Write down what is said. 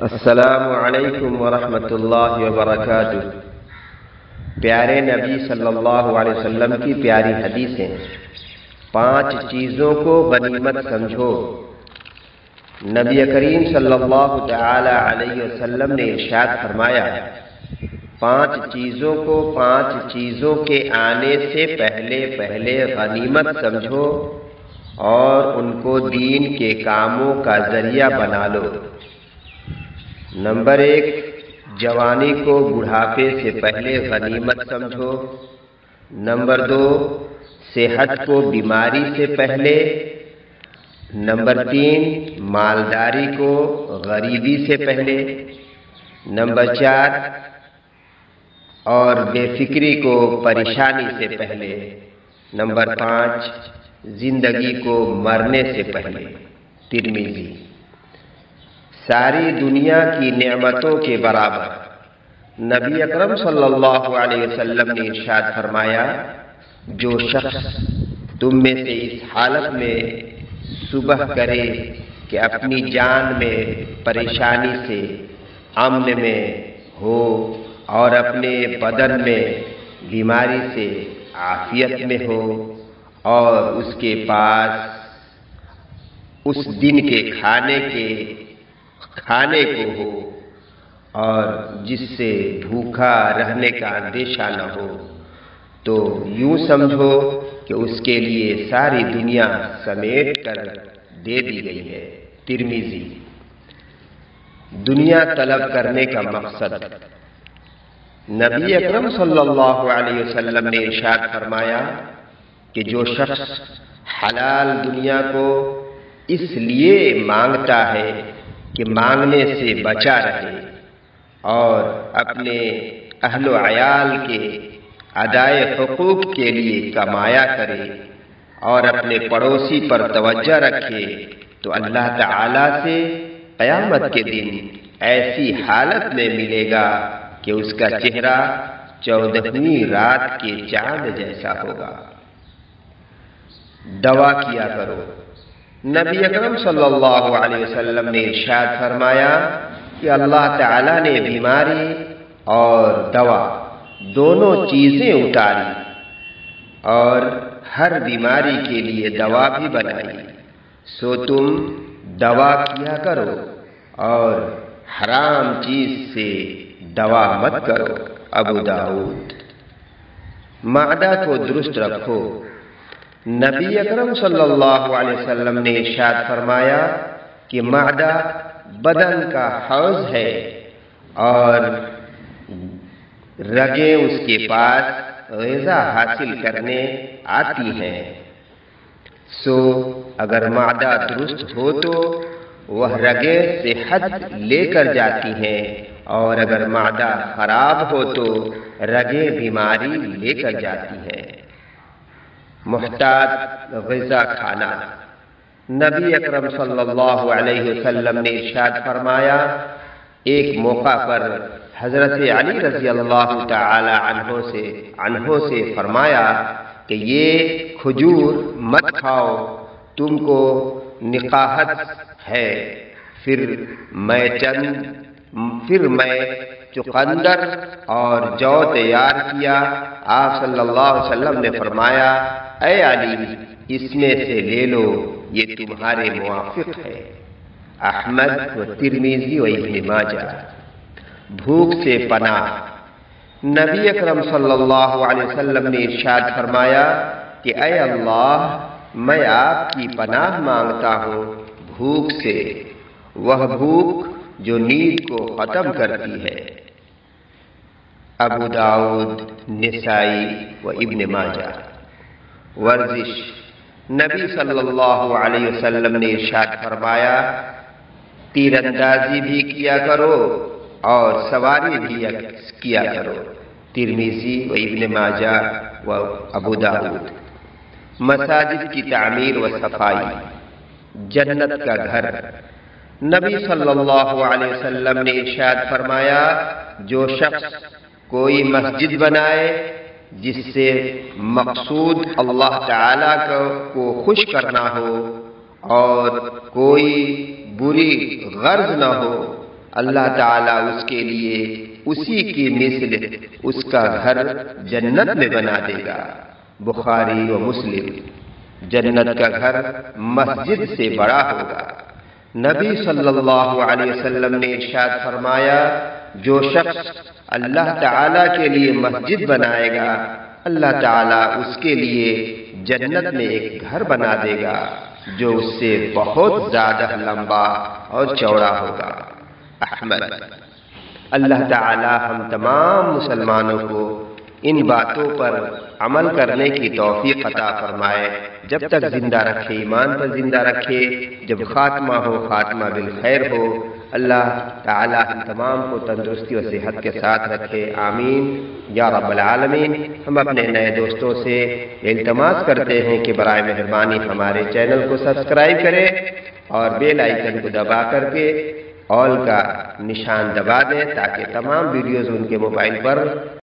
السلام علیکم ورحمۃ اللہ وبرکاتہ۔ پیارے نبی صلی اللہ علیہ وسلم کی پیاری حدیثیں۔ پانچ چیزوں کو غنیمت سمجھو۔ نبی کریم صلی اللہ تعالی علیہ وسلم نے ارشاد فرمایا، پانچ چیزوں کو پانچ چیزوں کے آنے سے پہلے پہلے غنیمت سمجھو۔ اور ان کو دین کے کاموں کا ذریعہ بنا لو۔ نمبر ایک، جوانی کو بڑھاپے سے پہلے غنیمت سمجھو۔ نمبر دو، صحت کو بیماری سے پہلے۔ نمبر تین، مالداری کو غریبی سے پہلے۔ نمبر چار، اور بے فکری کو پریشانی سے پہلے۔ نمبر پانچ زندگی کو مرنے سے پہلے۔ ترمیزی ساری دنیا کی نعمتوں کے برابر نبی اکرم صلی اللہ علیہ وسلم نے ارشاد فرمایا، جو شخص تم میں سے اس حالت میں صبح کرے کہ اپنی جان میں پریشانی سے امن میں ہو اور اپنے بدن میں بیماری سے عافیت میں ہو اور اس کے پاس اس دن کے کھانے کے کھانے کو ہو اور جس سے بھوکا رہنے کا اندیشہ نہ ہو۔ تو یوں سمجھو کہ اس کے لیے ساری دنیا سمیٹ کر دے دی گئی ہے۔ ترمیزی۔ دنیا طلب کرنے کا مقصد۔ نبی اکرم صلی اللہ علیہ وسلم نے ارشاد فرمایا کہ جو شخص حلال دنیا کو اس لیے مانگتا ہے کہ مانگنے سے بچا رہے اور اپنے اہل و عیال کے ادائے حقوق کے لیے کمایا کرے اور اپنے پڑوسی پر توجہ رکھے، تو اللہ تعالی سے قیامت کے دن ایسی حالت میں ملے گا کہ اس کا چہرہ چودہویں رات کے چاند جیسا ہوگا۔ دوا کیا کرو۔ نبی اکرم صلی اللہ علیہ وسلم نے ارشاد فرمایا کہ اللہ تعالی نے بیماری اور دوا دونوں چیزیں اتاری اور ہر بیماری کے لیے دوا بھی بنائی۔ سو تم دوا کیا کرو اور حرام چیز سے دوا مت کرو۔ ابو داود معدہ کو درست رکھو۔ نبی اکرم صلی اللہ علیہ وسلم نے ارشاد فرمایا کہ معدہ بدن کا حوض ہے اور رگیں اس کے پاس غذا حاصل کرنے آتی ہیں۔ سو اگر معدہ درست ہو تو وہ رگیں صحت لے کر جاتی ہیں اور اگر معدہ خراب ہو تو رگیں بیماری لے کر جاتی ہیں۔ محتاط غذا کھانا۔ نبی اکرم صلی اللہ علیہ وسلم نے ارشاد فرمایا، ایک موقع پر حضرت علی رضی اللہ تعالی عنہ سے عنہ سے فرمایا کہ یہ کھجور مت کھاؤ، تم کو نقاہت ہے۔ پھر میں چند، پھر میں چقندر اور جو تیار کیا۔ آپ صلی اللہ علیہ وسلم نے فرمایا اے علی اس میں سے لے لو یہ تمہارے موافق ہے احمد و ترمیزی و ابن ماجہ بھوک سے پناہ نبی اکرم صلی اللہ علیہ وسلم نے ارشاد فرمایا کہ اے اللہ میں آپ کی پناہ مانگتا ہوں بھوک سے وہ بھوک جو نیند کو ختم کرتی ہے ابو داود نسائی و ابن ماجہ ورزش۔ نبی صلی اللہ علیہ وسلم نے ارشاد فرمایا تیر اندازی بھی کیا کرو اور سواری بھی کیا کرو۔ ترمیزی و ابن ماجہ و ابو داود۔ مساجد کی تعمیر و صفائی۔ جنت کا گھر۔ نبی صلی اللہ علیہ وسلم نے ارشاد فرمایا، جو شخص کوئی مسجد بنائے جس سے مقصود اللہ تعالی کو خوش کرنا ہو اور کوئی بری غرض نہ ہو، اللہ تعالیٰ اس کے لیے اسی کی مثل اس کا گھر جنت میں بنا دے گا۔ بخاری و مسلم، جنت کا گھر مسجد سے بڑا ہوگا۔ نبی صلی اللہ علیہ وسلم نے ارشاد فرمایا جو شخص اللہ تعالی کے لیے مسجد بنائے گا، اللہ تعالیٰ اس کے لیے جنت میں ایک گھر بنا دے گا، جو اس سے بہت زیادہ لمبا اور چوڑا ہوگا۔ احمد، اللہ تعالی ہم تمام مسلمانوں کو ان باتوں پر عمل کرنے کی توفیق عطا فرمائے۔ جب تک زندہ رکھے، ایمان پر زندہ رکھے، جب خاتمہ ہو، خاتمہ بالخیر ہو اللہ تعالی ہم تمام کو تندرستی و صحت کے ساتھ رکھے، آمین۔ یا رب العالمین، ہم اپنے نئے دوستوں سے التماس کرتے ہیں کہ برائے مہربانی ہمارے چینل کو سبسکرائب کرے اور بیل آئیکن کو دبا کر کے آل کا نشان دبا دیں تاکہ تمام ویڈیوز ان کے موبائل پر